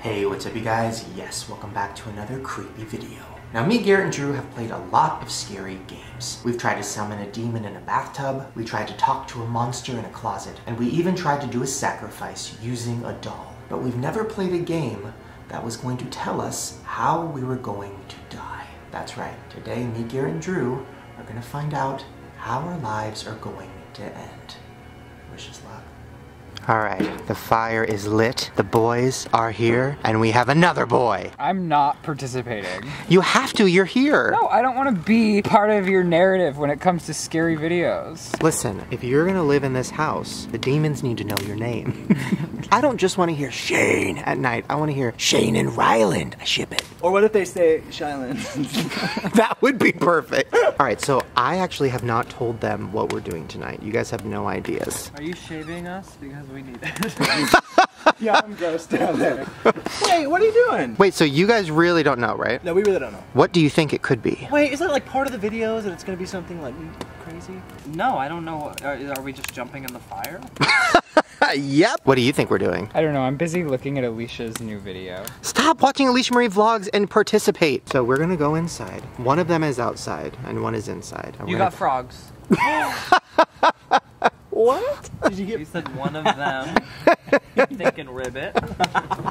Hey, what's up you guys? Yes, welcome back to another creepy video. Now me, Garrett, and Drew have played a lot of scary games. We've tried to summon a demon in a bathtub, we tried to talk to a monster in a closet, and we even tried to do a sacrifice using a doll. But we've never played a game that was going to tell us how we were going to die. That's right, today me, Garrett, and Drew are gonna find out how our lives are going to end. Wish us luck. All right, the fire is lit. The boys are here, and we have another boy. I'm not participating. You have to, you're here. No, I don't want to be part of your narrative when it comes to scary videos. Listen, if you're gonna live in this house, the demons need to know your name. I don't just wanna hear Shane at night. I wanna hear Shane and Ryland. I ship it. Or what if they say Shiloh? that would be perfect. All right, so I actually have not told them what we're doing tonight. You guys have no ideas. Are you shaving us? Because we need it. yeah, I'm gross down there. Wait, what are you doing? Wait, so you guys really don't know, right? No, we really don't know. What do you think it could be? Wait, is that like part of the videos and it's gonna be something like crazy? no, I don't know. Are, are we just jumping in the fire? yep. What do you think we're doing? I don't know. I'm busy looking at Alisha's new video. Stop watching Alisha Marie vlogs and participate. So we're gonna go inside. One of them is outside and one is inside. And You we're got gonna- frogs. what? Did you You get? said one of them. Thinking ribbit.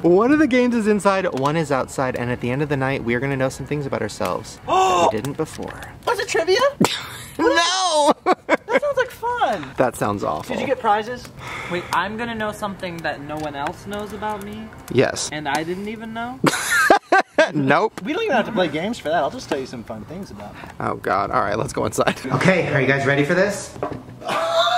One of the games is inside, one is outside, and at the end of the night, we are gonna know some things about ourselves that we didn't before. Was it trivia? no! That sounds like fun. that sounds awful. Did you get prizes? Wait, I'm gonna know something that no one else knows about me, Yes. and I didn't even know. nope. We don't even have to play games for that. I'll just tell you some fun things about me. Oh god. All right, let's go inside. Okay, are you guys ready for this?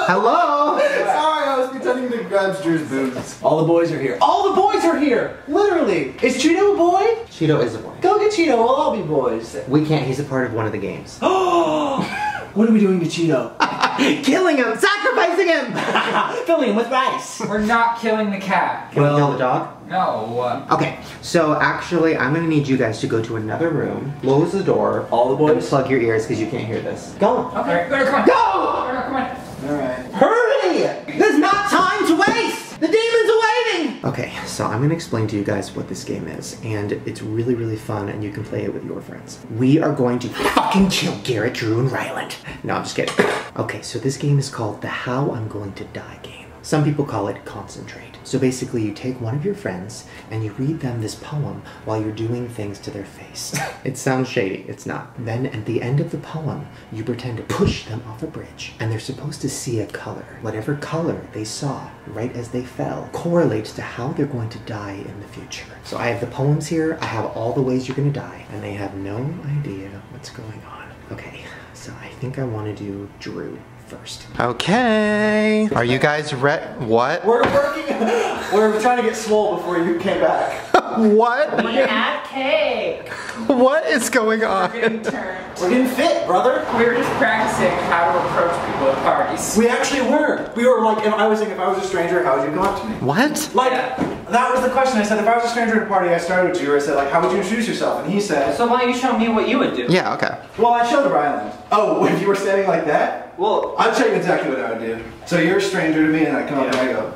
Hello. Sorry, I was pretending to grab Drew's boobs. All the boys are here. All the boys are here! Literally! Is Cheeto a boy? Cheeto is a boy. Go get Cheeto, we'll all be boys. We can't. He's a part of one of the games. Oh! what are we doing to Cheeto? Killing him, sacrificing him. Filling him with rice. We're not killing the cat. Can we kill the dog? No. What? Okay, so actually, I'm gonna need you guys to go to another room, close the door, All the boys? and plug your ears because you can't hear this. Go. Okay, go, come on. Go! Go, come on. Alright. Hurry! There's not time to waste! The demon's are waiting! Okay, so I'm gonna explain to you guys what this game is, and it's really, really fun, and you can play it with your friends. We are going to fucking kill Garrett, Drew, and Ryland. No, I'm just kidding. Okay, so this game is called the How I'm Going to Die game. Some people call it Concentrate. So basically, you take one of your friends and you read them this poem while you're doing things to their face. it sounds shady, it's not. Then at the end of the poem, you pretend to push them off a bridge and they're supposed to see a color. Whatever color they saw right as they fell correlates to how they're going to die in the future. So I have the poems here, I have all the ways you're gonna die, and they have no idea what's going on. Okay, so I think I wanna do Drew first. Okay. Are you guys ready? What? We're working. We're trying to get swole before you came back. What? We're at cake. What is going on? We're Getting turned. We're getting fit, brother. We were just practicing how to approach people at parties. We actually were. We were like, if I was saying, if I was a stranger, how would you come up to me? What? Like, Yeah. That was the question. I said, if I was a stranger at a party, I started with you. I said, like, how would you introduce yourself? And he said, So why don't you show me what you would do? Yeah, okay. well, I showed Ryland. Oh, if you were standing like that? Well, I'll tell you exactly what I would do. So you're a stranger to me, and I come up and I go,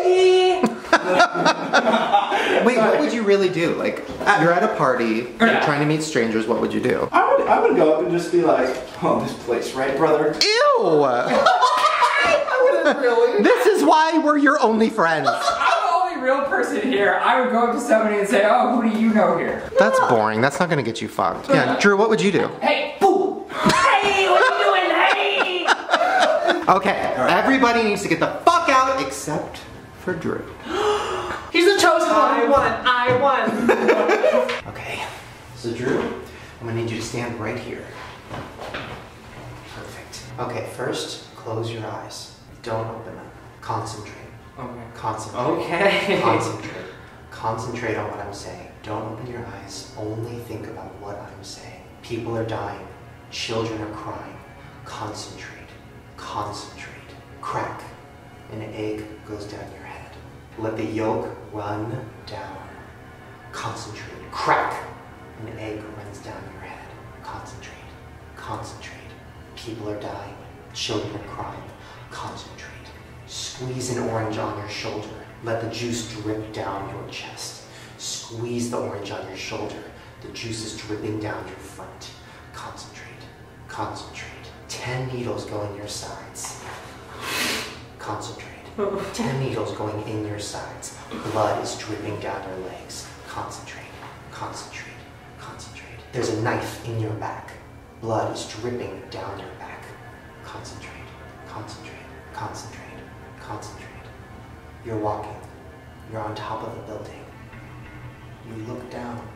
Wait, what would you really do? Like, you're at a party, you're trying to meet strangers, what would you do? I would, I would go up and just be like, oh, this place, right, brother? Ew! I wouldn't really. this is why we're your only friends. I'm the only real person here. I would go up to somebody and say, oh, who do you know here? That's boring. That's not gonna get you fucked. Yeah, Drew, what would you do? Hey, boo! hey, what are you doing? Hey! Okay, everybody needs to get the fuck out except for Drew. He's the chosen I one. won. I won. Okay, so Drew, I'm gonna need you to stand right here. Perfect. Okay, first, close your eyes. Don't open them. Concentrate. Concentrate. Okay. Concentrate. Concentrate on what I'm saying. Don't open your eyes. Only think about what I'm saying. People are dying. Children are crying. Concentrate. Concentrate. Crack. An egg goes down your head. Let the yolk run down. Concentrate. Crack. An egg runs down your head. Concentrate. Concentrate. People are dying. Children are crying. Concentrate. Squeeze an orange on your shoulder. Let the juice drip down your chest. Squeeze the orange on your shoulder. The juice is dripping down your front. Concentrate. Concentrate. Ten needles going in your sides. Concentrate. Ten needles going in your sides. Blood is dripping down your legs. Concentrate. Concentrate. Concentrate. There's a knife in your back. Blood is dripping down your back. Concentrate. Concentrate. Concentrate. Concentrate. You're walking. You're on top of a building. You look down.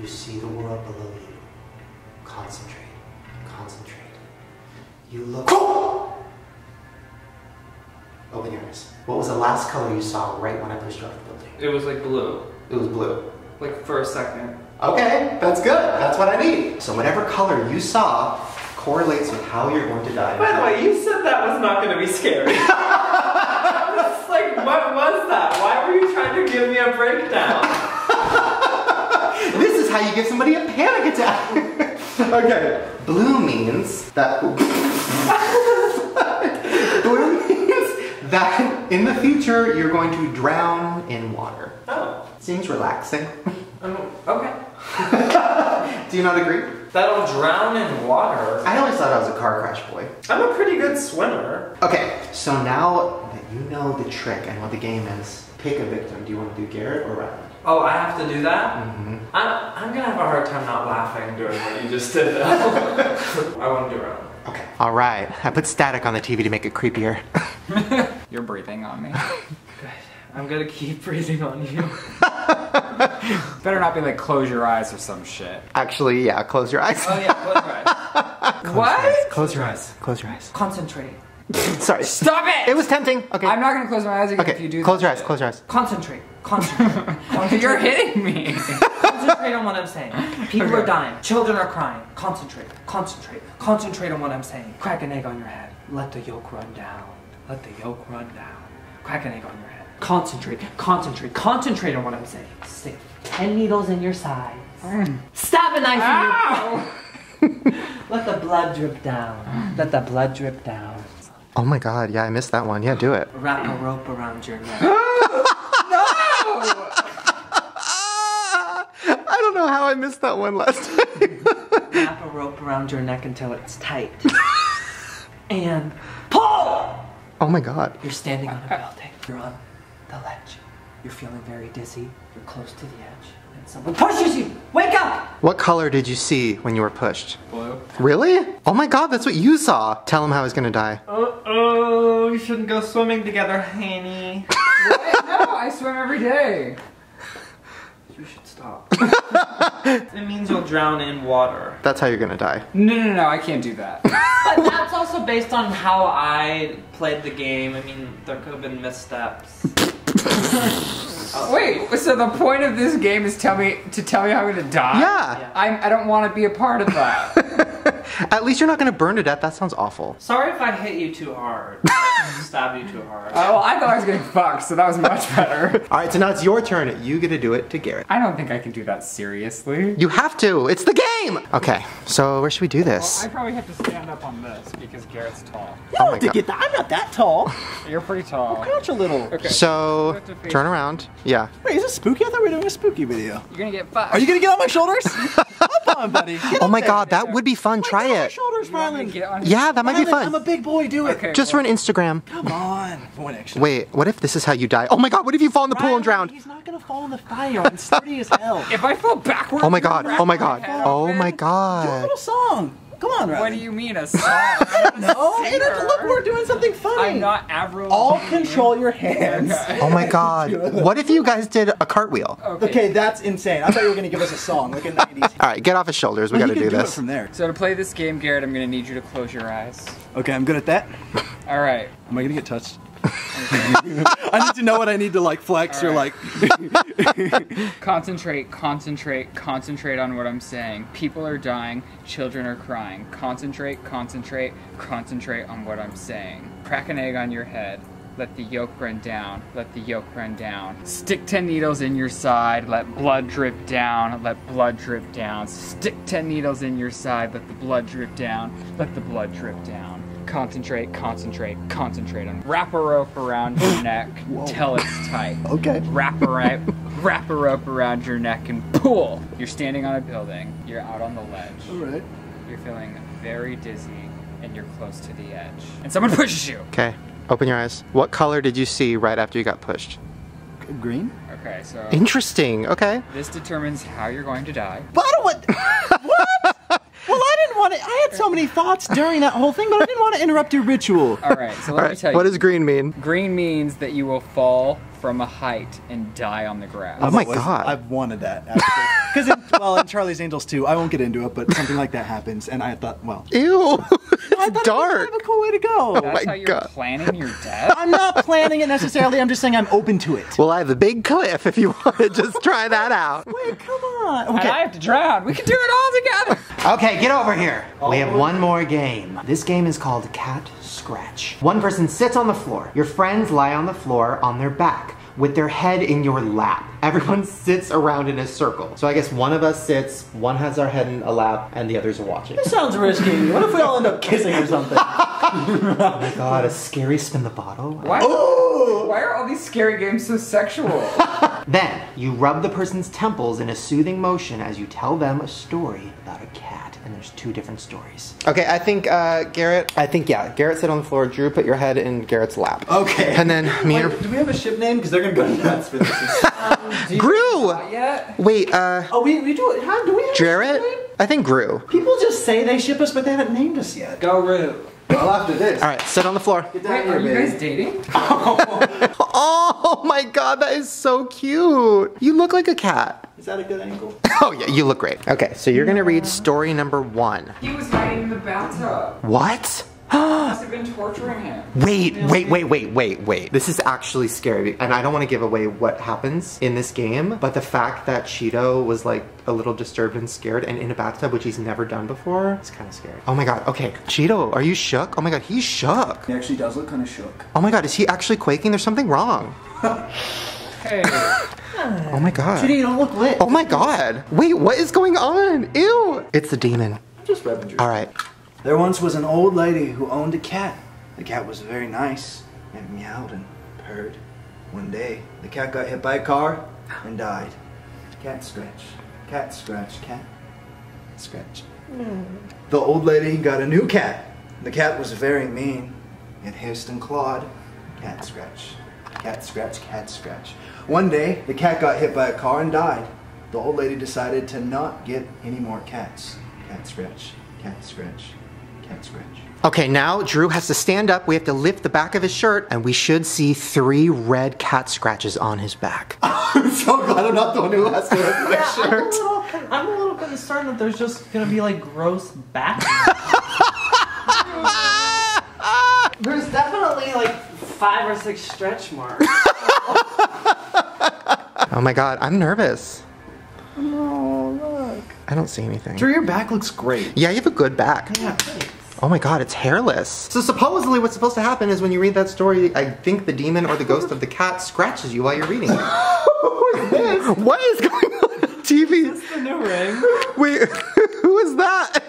You see the world below you. Concentrate. Concentrate. You look. Open your eyes. What was the last color you saw right when I pushed you off the building? It was like blue. It was blue. Like for a second. Okay, that's good. That's what I need. So whatever color you saw correlates with how you're going to die. By the way, you said that was not going to be scary. I was like, what was that? Why were you trying to give me a breakdown? This is how you give somebody a panic attack. okay. Blue means that. Blue means that in the future you're going to drown in water. Oh, Seems relaxing. um, okay. Do you not agree? That I'll drown in water. I always thought I was a car crash boy. I'm a pretty good swimmer. Okay, so now that you know the trick and what the game is, pick a victim. Do you want to do Garrett or Ryland? Oh, I have to do that? Mm-hmm. I'm, I'm gonna have a hard time not laughing during what you just did. I want to do it. Okay. All right. I put static on the TV to make it creepier. You're breathing on me. Good. I'm gonna keep breathing on you. Better not be like close your eyes or some shit. Actually, yeah. Close your eyes. Oh yeah, close your eyes. what? Close your eyes. Close your eyes. Concentrate. Sorry. Stop it! It was tempting. Okay. I'm not gonna close my eyes again if you do Close your eyes. shit. Close your eyes. Concentrate. Concentrate. You're hitting me. Concentrate on what I'm saying. People are dying. Children are crying. Concentrate. Concentrate. Concentrate on what I'm saying. Crack an egg on your head. Let the yolk run down. Let the yolk run down. Crack an egg on your head. Concentrate. Concentrate. Concentrate on what I'm saying. Stick ten needles in your side. Mm. Stab a knife in your. Ah! Let the blood drip down. Let the blood drip down. Oh my God. Yeah, I missed that one. Yeah, do it. Wrap a rope around your neck. No! I don't know how I missed that one last time. Wrap a rope around your neck until it's tight. and pull! oh my God. You're standing on a building. You're on the ledge. You're feeling very dizzy. You're close to the edge. And someone pushes you! Wake up! What color did you see when you were pushed? Blue. Really? Oh my God, that's what you saw. Tell him how he's gonna die. Uh-oh, you shouldn't go swimming together, Hanny. no, I swim every day. You should stop. it means you'll drown in water. That's how you're gonna die. No, no, no, I can't do that. But that's also based on how I played the game. I mean, there could have been missteps. Wait, so the point of this game is tell me to tell me how I'm gonna die? Yeah. I'm, I don't want to be a part of that. At least you're not gonna burn to death. That sounds awful. Sorry if I hit you too hard. Stab you too hard. Oh, well, I thought I was getting fucked, so that was much better. All right, so now it's your turn. You get to do it to Garrett. I don't think I can do that seriously. You have to. It's the game. Okay, so where should we do Well, this? I probably have to stand up on this because Garrett's tall. Oh my God. Get that. I'm not that tall. You're pretty tall. Crouch a little. Okay. So have to face- turn around. Yeah. Wait, is this spooky? I thought we were doing a spooky video. You're gonna get fucked. Are you gonna get on my shoulders? Come on, buddy. Get Oh up my there. God, that would be fun. Try Get on my it. shoulders, You want me to Ryland. get on his- Yeah, that might be fun. I'm a big boy. Do it. Okay. Just for an Instagram. Come on. Wait, what if this is how you die? Oh my God, what if you fall in the pool and drown? He's not gonna fall in the fire. I'm sturdy as hell. If I fall backwards. Oh my God. Oh my God. Oh my Do a God. little song. Come on, Ryland. What do you mean a song? No. Hey, look, look, we're doing something funny. I'm not Avril. All control your hands. Oh my God. What if you guys did a cartwheel? All Okay, that's insane. I thought you were gonna give us a song, like a 90s. All right, get off his shoulders. We Well, gotta do do this. from there. So to play this game, Garrett, I'm gonna need you to close your eyes. Okay, I'm good at that. All right. Am I gonna get touched? I need to know what I need to like flex or like. Concentrate, concentrate, concentrate on what I'm saying. People are dying, children are crying. Concentrate, concentrate, concentrate on what I'm saying. Crack an egg on your head. Let the yolk run down. Let the yolk run down. Stick 10 needles in your side. Let blood drip down. Let blood drip down. Stick 10 needles in your side. Let the blood drip down. Let the blood drip down. Concentrate, concentrate, concentrate on. Wrap a rope around your neck till it's tight. Okay. Wrap a right, wrap a rope around your neck, and pull. You're standing on a building. You're out on the ledge. All right. You're feeling very dizzy, and you're close to the edge. And someone pushes you. Okay, open your eyes. What color did you see right after you got pushed? Green. Okay, so Interesting. Okay. this determines how you're going to die. But I don't want. what? Well, I didn't want to. I had so many thoughts during that whole thing, but I didn't want to interrupt your ritual. All right, so let All me right. tell you. What does green mean? green means that you will fall from a height and die on the grass. Oh my I've God. I've wanted that because well, in Charlie's Angels too. I won't get into it, but something like that happens, and I thought, well, Ew. I it's thought dark. was kind of a cool way to go. That's oh my how you're God. planning your death? I'm not planning it necessarily. I'm just saying I'm open to it. Well, I have a big cliff if you want to just try that out. Wait, come on. And I have to drown. We can do it all together. Okay, get over here. We have one more game. This game is called Cat Scratch. One person sits on the floor. Your friends lie on the floor on their back with their head in your lap. Everyone sits around in a circle. So I guess one of us sits, one has our head in a lap, and the others are watching. This sounds risky. What if we all end up kissing or something? Oh my god, a scary spin the bottle. Why, oh! why are all these scary games so sexual? Then you rub the person's temples in a soothing motion as you tell them a story about a cat. And there's two different stories. Okay, I think uh, Garrett. I think yeah, Garrett sit on the floor. Drew, put your head in Garrett's lap. Okay. And then me and do we have a ship name? Because they're gonna go nuts for this. Gru. Not yet? Wait, uh, oh, we, we do it. How do we? Have a Jarrett. ship name? I think Gru. People just say they ship us, but they haven't named us yet. Go Roo. Well, after this. All right, sit on the floor. Get down Wait, here, are you baby. guys dating? Oh my god, that is so cute. You look like a cat. Is that a good angle? Oh yeah, you look great. Okay, so you're gonna read story number one. He was hiding in the bathtub. What? Must have been torturing him. Wait, wait, wait, wait, wait, wait. This is actually scary, and I don't want to give away what happens in this game, but the fact that Cheeto was like a little disturbed and scared and in a bathtub, which he's never done before, it's kind of scary. Oh my god, okay. Cheeto, are you shook? Oh my god, he's shook. He actually does look kind of shook. Oh my god, is he actually quaking? There's something wrong. Hey, Oh my god. Judy, you don't look lit. Oh my god. Wait, what is going on? Ew. It's the demon. Just rubbing Drew. All right. There once was an old lady who owned a cat. The cat was very nice and meowed and purred. One day, the cat got hit by a car and died. Cat scratch, cat scratch, cat scratch. Hmm. The old lady got a new cat. The cat was very mean. It hissed and clawed. Cat scratch, cat scratch, cat scratch. One day, the cat got hit by a car and died. The old lady decided to not get any more cats. Cat scratch, cat scratch, cat scratch. Okay, now Drew has to stand up. We have to lift the back of his shirt, and we should see three red cat scratches on his back. I'm so glad I'm not the one who has to lift my shirt. I'm a little, I'm a little concerned that there's just gonna be like gross back. there's definitely like five or six stretch marks. Oh my god, I'm nervous. Oh, look. I don't see anything. Drew, your back looks great. Yeah, you have a good back. Yeah, thanks. Oh my god, it's hairless. So supposedly what's supposed to happen is when you read that story, I think the demon or the ghost of the cat scratches you while you're reading it. what is going on on TV? the new ring. Wait, who is that?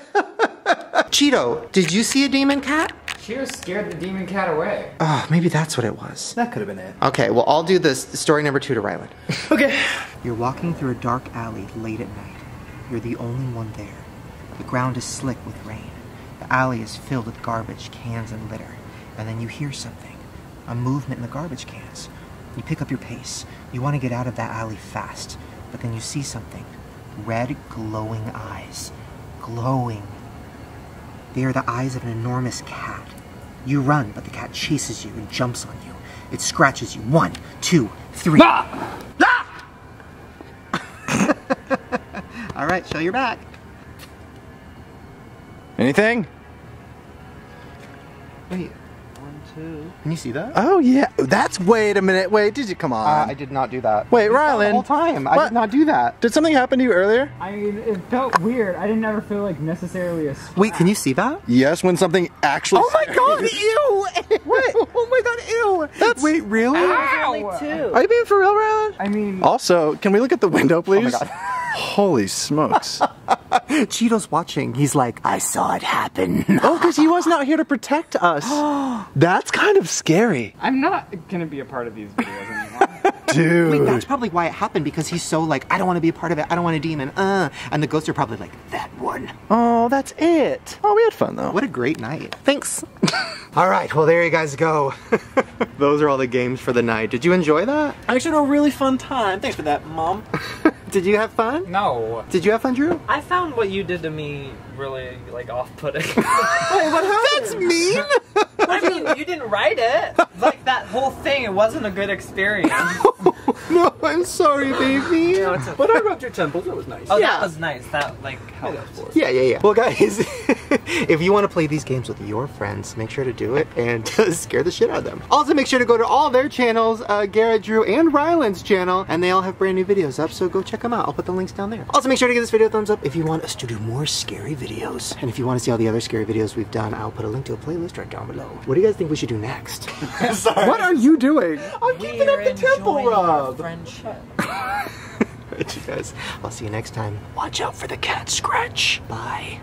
Cheeto, did you see a demon cat? Cheers scared the demon cat away. Oh, maybe that's what it was. That could have been it. Okay, well, I'll do this story number two to Ryland. Okay. You're walking through a dark alley late at night. You're the only one there. The ground is slick with rain. The alley is filled with garbage, cans, and litter. And then you hear something a movement in the garbage cans. You pick up your pace. You want to get out of that alley fast. But then you see something red, glowing eyes. Glowing. They are the eyes of an enormous cat. You run, but the cat chases you and jumps on you. It scratches you. One, two, three. Ah! All right, show your back. Anything? Wait, One, two. can you see that? Oh yeah, that's. Wait a minute. Wait, did you come on? Uh, I did not do that. Wait, You Ryland. The whole time, I did not do that. did something happen to you earlier? I mean, it felt weird. I didn't ever feel like necessarily a Wait, can you see that? Yes, when something actually. Oh my god, ew! what? Oh my god, ew! That's- Wait, really? Only two. Are you being for real, Ryland? I mean, Also, can we look at the window, please? God. Holy smokes! Cheeto's watching. He's like, I saw it happen. oh, because he wasn't out here to protect us. That's kind of scary. I'm not gonna be a part of these videos anymore. Dude. Wait, that's probably why it happened because he's so like, I don't want to be a part of it. I don't want a demon. Uh, and the ghosts are probably like that one. Oh, that's it. Oh, we had fun though. What a great night. Thanks. all right, well there you guys go. Those are all the games for the night. Did you enjoy that? I actually had a really fun time. Thanks for that, Mom. Did you have fun? No. Did you have fun, Drew? I found what you did to me really like off-putting. Wait, what happened? That's mean. I mean, you didn't write it. Like that whole thing, it wasn't a good experience. no, I'm sorry, baby. But I rubbed your temples. That was nice. Oh, Yeah. that was nice. That like helped. Yeah, yeah, yeah. Well, guys, if you want to play these games with your friends, make sure to do it and scare the shit out of them. Also, make sure to go to all their channels, uh, Garrett, Drew, and Ryland's channel, and they all have brand new videos up, so go check them out. I'll put the links down there. Also, make sure to give this video a thumbs up if you want us to do more scary videos. And if you want to see all the other scary videos we've done, I'll put a link to a playlist right down below. What do you guys think we should do next? What are you doing? I'm keeping up the temple enjoying rub. friendship. Alright, you guys. I'll see you next time. Watch out for the cat scratch. Bye.